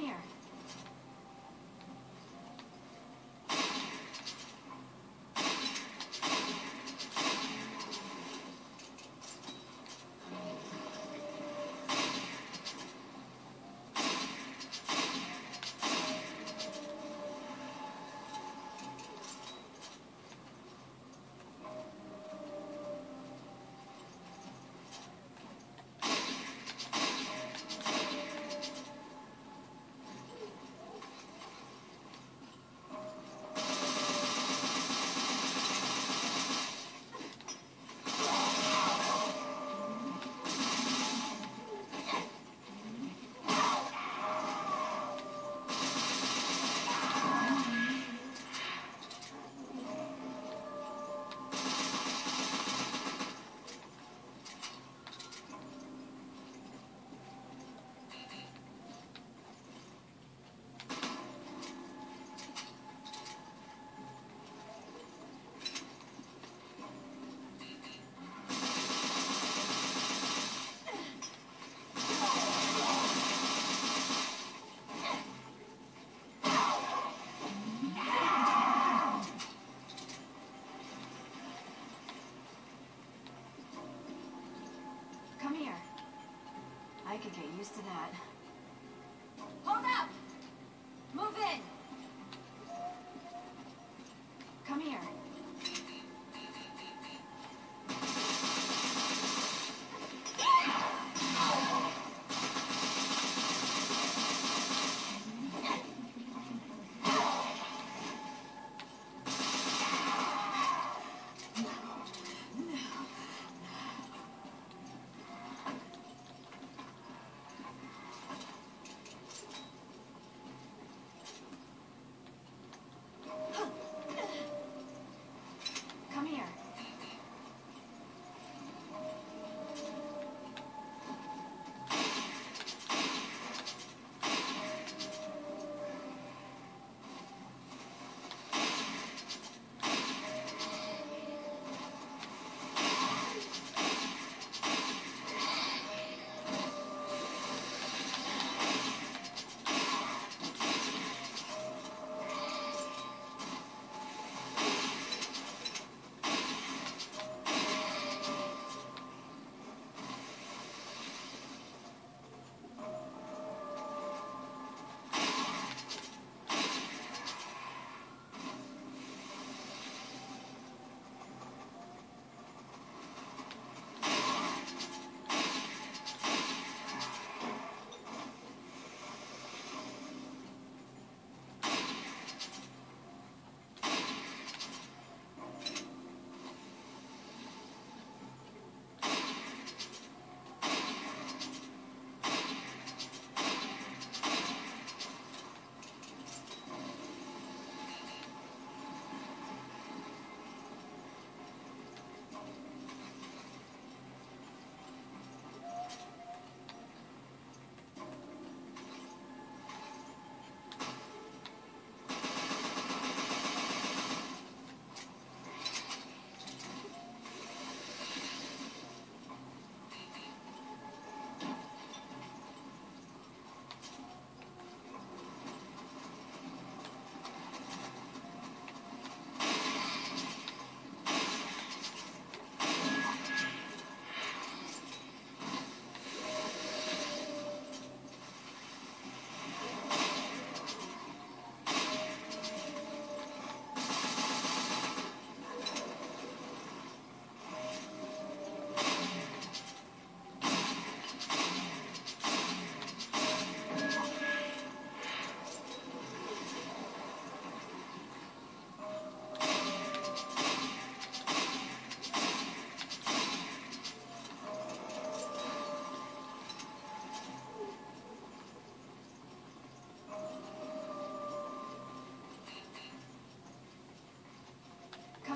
here. Could get used to that.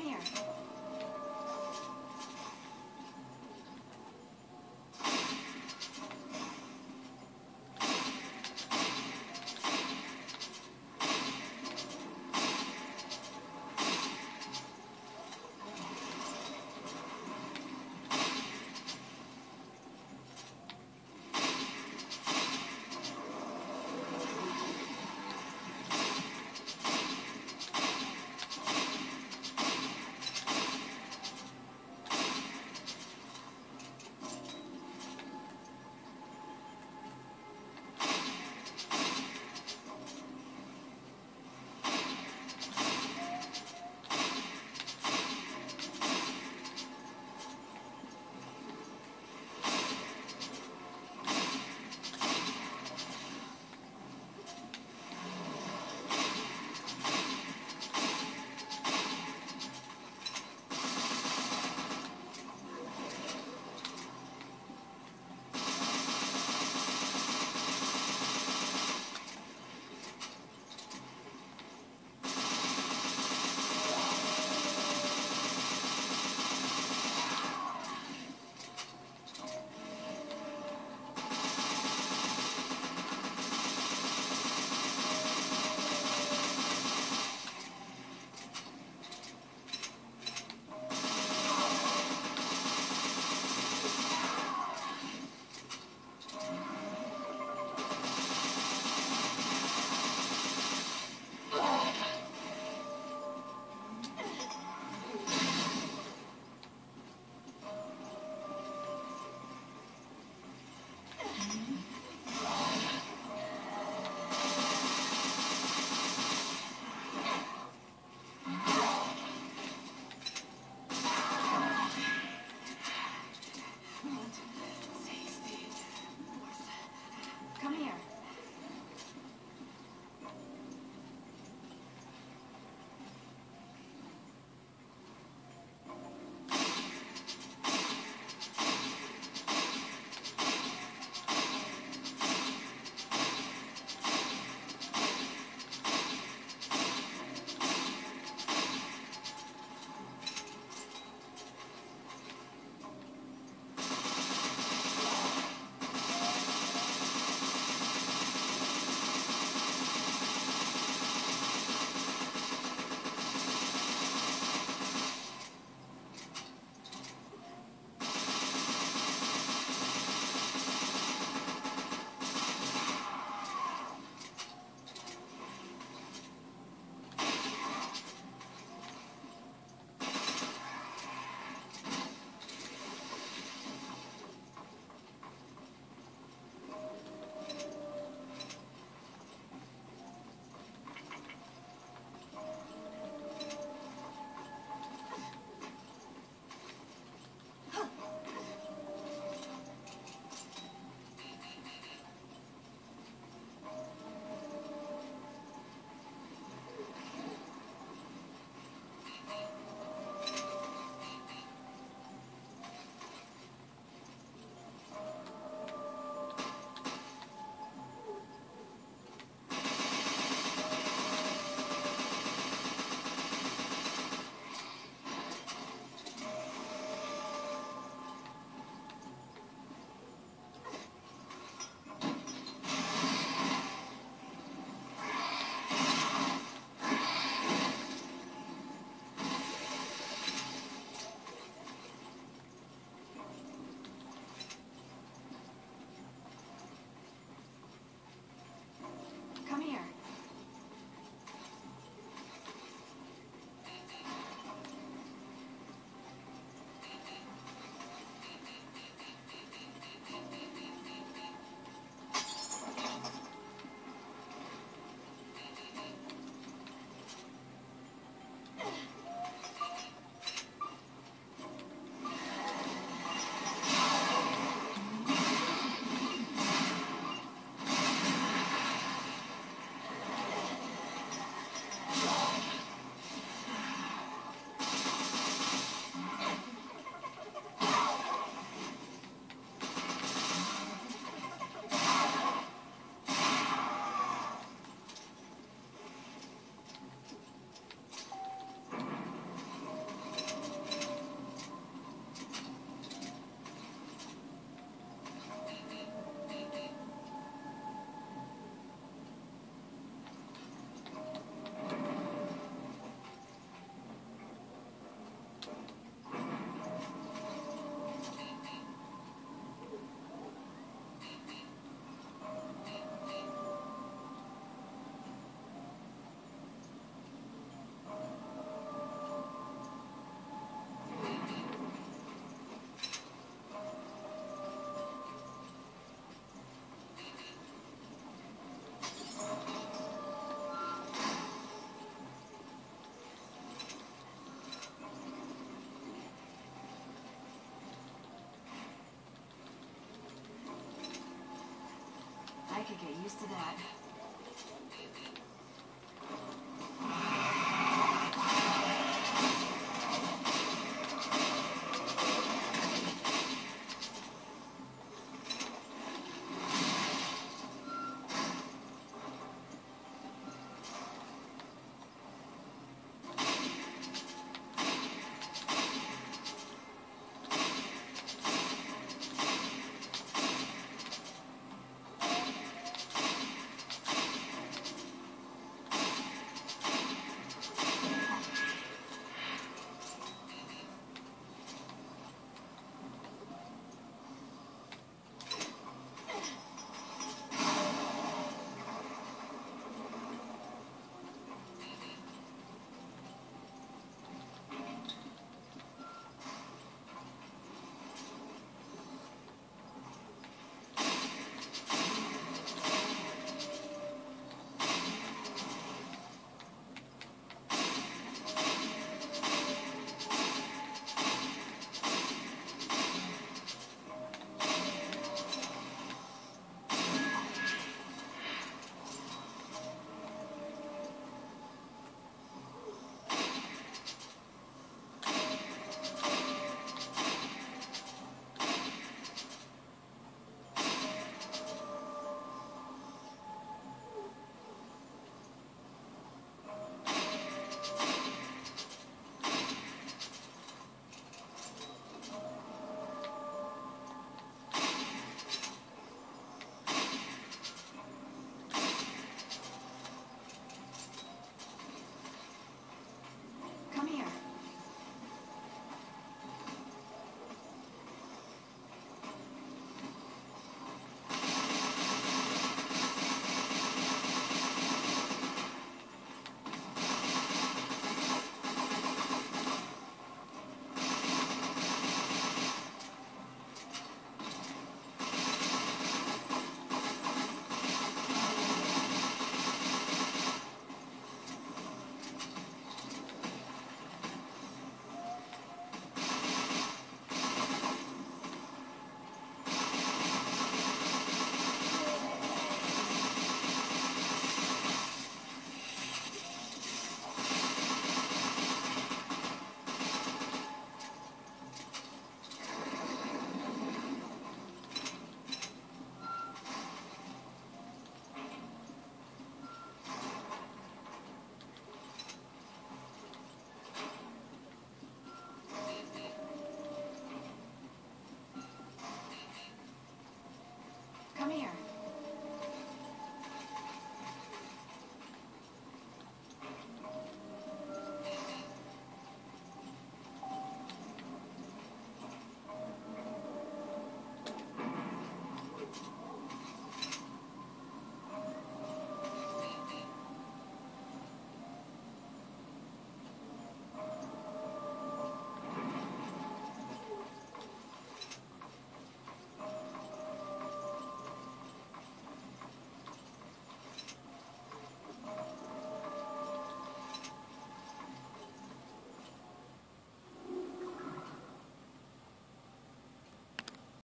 Come here. Used to that.